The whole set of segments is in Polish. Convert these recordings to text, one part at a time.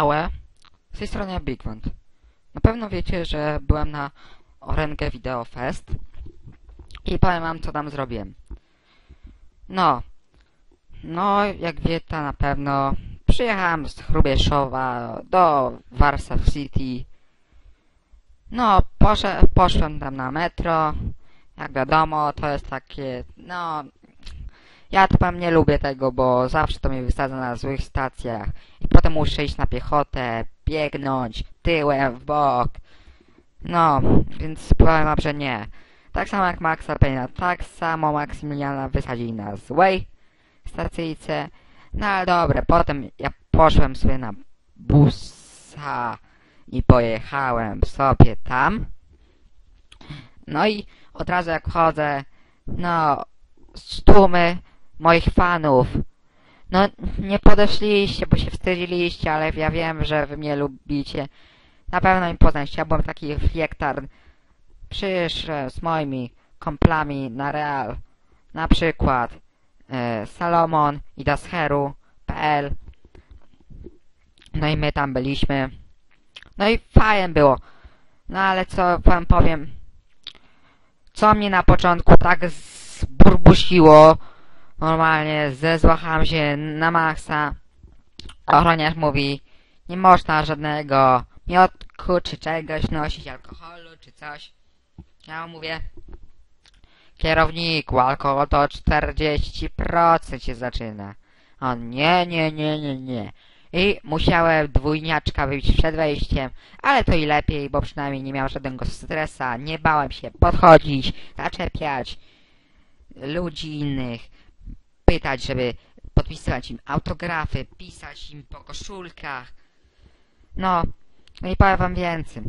Ałe, z tej strony Big Wand. Na pewno wiecie, że byłem na Orenge Video Fest i powiem wam, co tam zrobiłem. No, no, jak wiecie, na pewno przyjechałem z Hrubieszowa do Warsaw City. No, posze, poszłem tam na metro. Jak wiadomo, to jest takie, no, ja to powiem nie lubię tego, bo zawsze to mnie wysadza na złych stacjach. I potem muszę iść na piechotę, biegnąć, tyłem w bok. No, więc powiem wam, że nie. Tak samo jak Maxa Payna, tak samo Maksymiliana wysadzili na złej stacyjce. No ale dobre, potem ja poszłem sobie na busa i pojechałem sobie tam. No i od razu jak wchodzę, no, z tłumy moich fanów. No, nie podeszliście, bo się wstydziliście, ale ja wiem, że wy mnie lubicie. Na pewno mi poznać. Ja byłem taki fiektar. Przyszłem z moimi komplami na Real. Na przykład e, Salomon i Dasheru.pl No i my tam byliśmy. No i fajnie było. No ale co wam powiem, co mnie na początku tak zburbusiło, normalnie zezłachałem się na maksa. Ochroniarz mówi, nie można żadnego miotku czy czegoś nosić, alkoholu czy coś. Ja mówię, kierowniku, alkohol to 40% się zaczyna. On, nie, nie, nie, nie, nie. I musiałem dwójniaczka wybić przed wejściem, ale to i lepiej, bo przynajmniej nie miał żadnego stresa, nie bałem się podchodzić, zaczepiać ludzi innych, pytać, żeby podpisywać im autografy, pisać im po koszulkach. No, no i powiem wam więcej.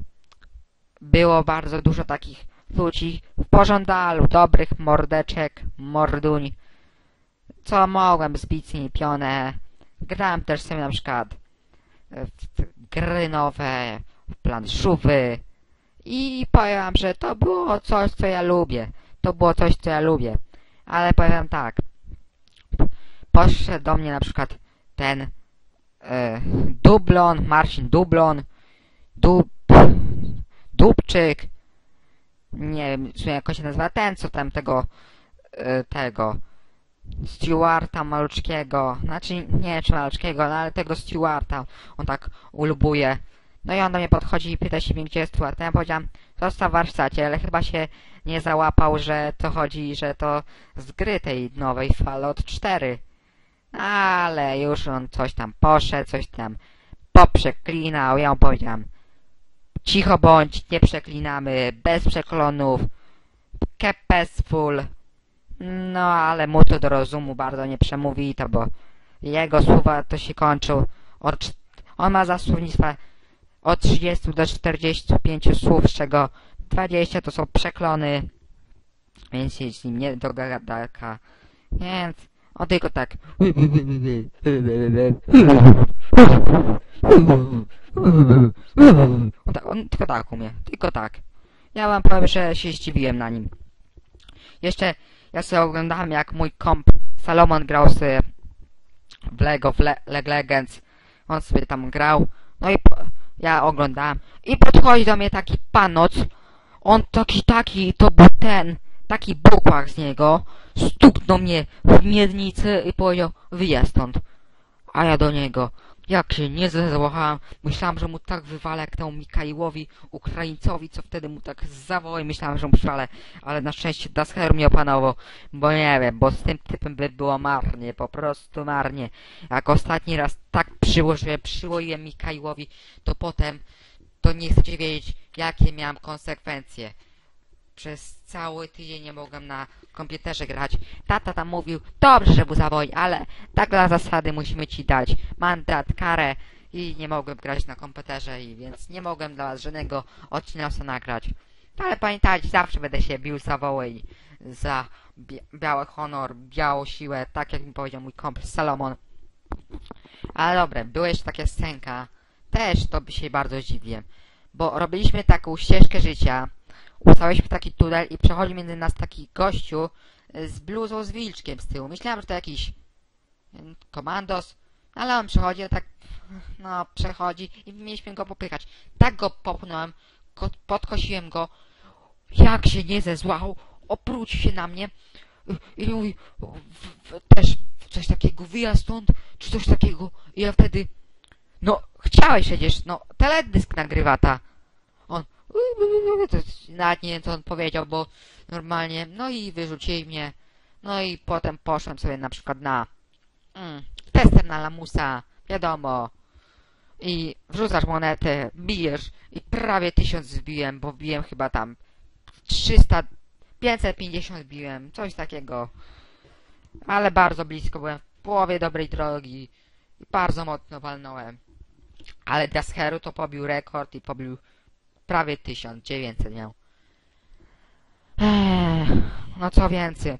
Było bardzo dużo takich ludzi w pożądalu, dobrych mordeczek, morduń, co mogłem zbić z nimi pionę. Grałem też sobie na przykład w gry nowe, w planszówy i powiem wam, że to było coś, co ja lubię. To było coś, co ja lubię. Ale powiem tak. Poszedł do mnie na przykład ten e, Dublon, Marcin Dublon, Dub, Dubczyk, nie wiem, jak on się nazywa, ten co tam tego, e, tego, Stewarta Maluczkiego, znaczy nie wiem czy Maluczkiego, no ale tego Stewarta, on tak ulubuje. No i on do mnie podchodzi i pyta się mnie, gdzie jest Stewart. Ja powiedziałem, został w warsztacie, ale chyba się nie załapał, że to chodzi, że to z gry tej nowej Fallout 4. Ale już on coś tam poszedł, coś tam poprzeklinał. Ja mu powiedziałem, cicho bądź, nie przeklinamy, bez przeklonów, keep peaceful. No, ale mu to do rozumu bardzo nie przemówi to, bo jego słowa to się kończą cz- On ma za słownictwa od 30 do 45 słów, z czego 20 to są przeklony, więc się z nim nie dogadaka. Więc on tylko tak... On, tak, on tylko tak umie, tylko tak. Ja wam powiem, że się zdziwiłem na nim. Jeszcze ja sobie oglądałem jak mój komp Salomon grał sobie w Lego, w Le League Legends. On sobie tam grał. No i ja oglądałem. I podchodzi do mnie taki panoc. On taki, taki, to był ten, taki bukłak z niego. Stuknął mnie w miednicy i powiedział, wyjazd stąd. A ja do niego, jak się nie zezłachałem, myślałem, że mu tak wywalę jak temu Mikaiłowi, Ukraińcowi, co wtedy mu tak zawołał myślałem, że mu przywalę, ale na szczęście Dasher mnie opanował, bo nie wiem, bo z tym typem by było marnie, po prostu marnie. Jak ostatni raz tak przyłożyłem, przyłoiłem Mikaiłowi, to potem, to nie chcecie wiedzieć, jakie miałem konsekwencje. Przez cały tydzień nie mogłem na komputerze grać. Tata tam mówił, dobrze, że mu zawoi, ale tak dla zasady musimy ci dać mandat, karę i nie mogłem grać na komputerze i więc nie mogłem dla was żadnego odcinka nagrać. Ale pamiętajcie, zawsze będę się bił za woły za bia biały honor, białą siłę, tak jak mi powiedział mój kompl Salomon. Ale dobra, była jeszcze taka scenka, też to by się bardzo zdziwiłem, bo robiliśmy taką ścieżkę życia, ustaliśmy taki tunel i przechodzi między nas taki gościu z bluzą z wilczkiem z tyłu. Myślałem, że to jakiś komandos, Ale on przechodzi, tak, no, przechodzi i mieliśmy go popychać. Tak go popchnąłem, ko- podkosiłem go, jak się nie zezłał, oprócił się na mnie i mówi, też coś takiego, wyjazd stąd, czy coś takiego. I ja wtedy, no, chciałeś przecież, no, teledysk nagrywa ta. On, nawet nie wiem, co on powiedział, bo normalnie, no i wyrzucili mnie. No i potem poszłem sobie na przykład na mm, tester na lamusa, wiadomo. I wrzucasz monetę, bijesz i prawie tysiąc zbiłem, bo biłem chyba tam 300, 550 zbiłem, coś takiego. Ale bardzo blisko byłem, w połowie dobrej drogi i bardzo mocno walnąłem. Ale Dasheru to pobił rekord i pobił prawie 1900 miał. No co więcej.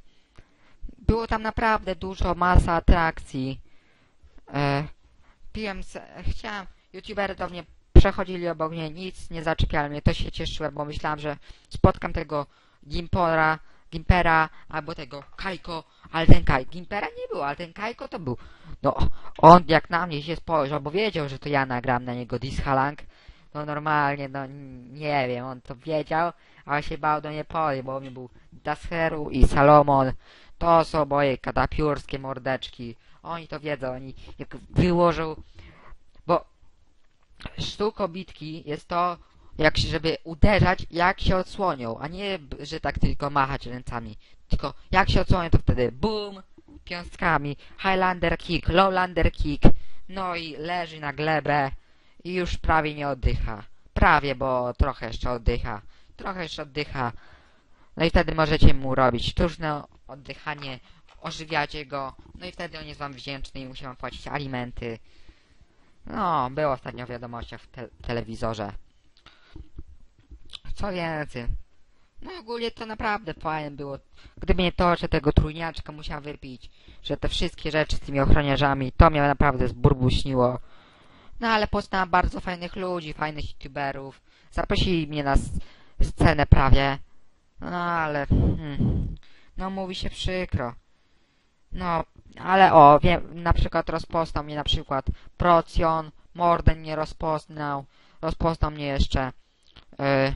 Było tam naprawdę dużo, masa atrakcji. E, piłem, chciałem, youtubery do mnie przechodzili obok mnie, nic nie zaczepiali mnie, to się cieszyłem, bo myślałem, że spotkam tego Gimpora, Gimpera, albo tego Kajko, ale ten Kaj, Gimpera nie było, ale ten Kajko to był. No, on jak na mnie się spojrzał, bo wiedział, że to ja nagram na niego Dishalang, no normalnie, no nie wiem, on to wiedział, ale się bał do podejść, bo mi był Dasheru i Salomon, to są moje katapiórskie mordeczki. Oni to wiedzą, oni jak wyłożą, bo sztuką bitki jest to, jak się, żeby uderzać, jak się odsłonią, a nie, że tak tylko machać ręcami. Tylko jak się odsłonią, to wtedy BUM! Piąstkami, Highlander kick, Lowlander kick, no i leży na glebę i już prawie nie oddycha. Prawie, bo trochę jeszcze oddycha. Trochę jeszcze oddycha. No i wtedy możecie mu robić sztuczne oddychanie, ożywiacie go, no i wtedy on jest wam wdzięczny i musi wam płacić alimenty. No, było ostatnio w wiadomościach w te telewizorze. Co więcej? No ogólnie to naprawdę fajne było. Gdyby nie to, że tego trójniaczka musiałem wypić, że te wszystkie rzeczy z tymi ochroniarzami, to mnie naprawdę zburbuśniło. No ale poznałem bardzo fajnych ludzi, fajnych youtuberów. Zaprosili mnie na scenę prawie. No ale... Hmm, no mówi się przykro. No, ale o, wiem, na przykład rozpoznał mnie na przykład Procjon, Morden mnie rozpoznał, rozpoznał mnie jeszcze yy,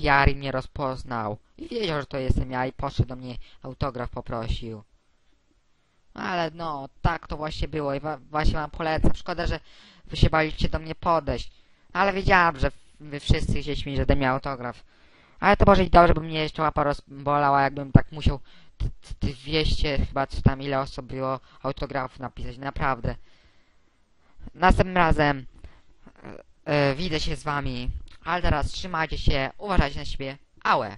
Jari mnie rozpoznał i wiedział, że to jestem ja i poszedł do mnie autograf poprosił. Ale no, tak to właśnie było i wa właśnie wam polecam. Szkoda, że wy się baliście do mnie podejść. Ale wiedziałam, że wy wszyscy chcieliście mi, że mi autograf. Ale to może i dobrze, by mnie jeszcze łapa rozbolała, jakbym tak musiał t- t- 200 chyba co tam ile osób było autografów napisać, naprawdę. Następnym razem e, widzę się z wami, ale teraz trzymajcie się, uważajcie na siebie, ałe.